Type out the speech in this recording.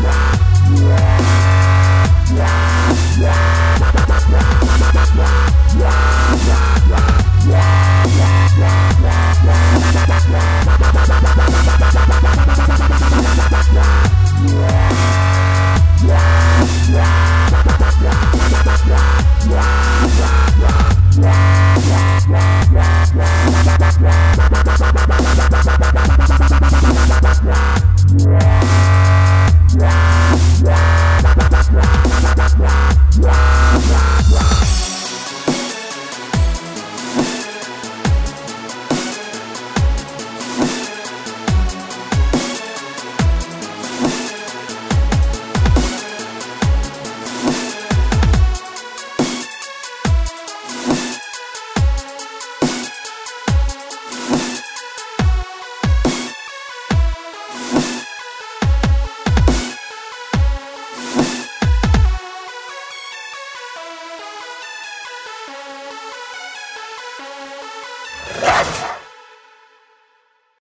Yeah.